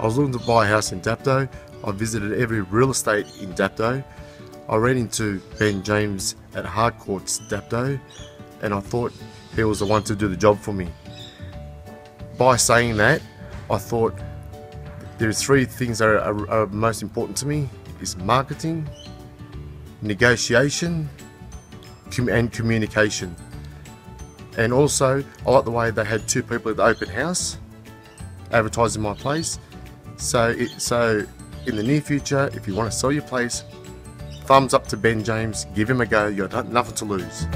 I was looking to buy a house in Dapto. I visited every real estate in Dapto. I ran into Ben James at Harcourts Dapto and I thought he was the one to do the job for me. By saying that, I thought there are three things that are, are, are most important to me is marketing, negotiation, and communication. And also, I like the way they had two people at the open house advertising my place. So, it, so in the near future, if you want to sell your place, thumbs up to Ben James. Give him a go. You've got nothing to lose.